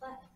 to.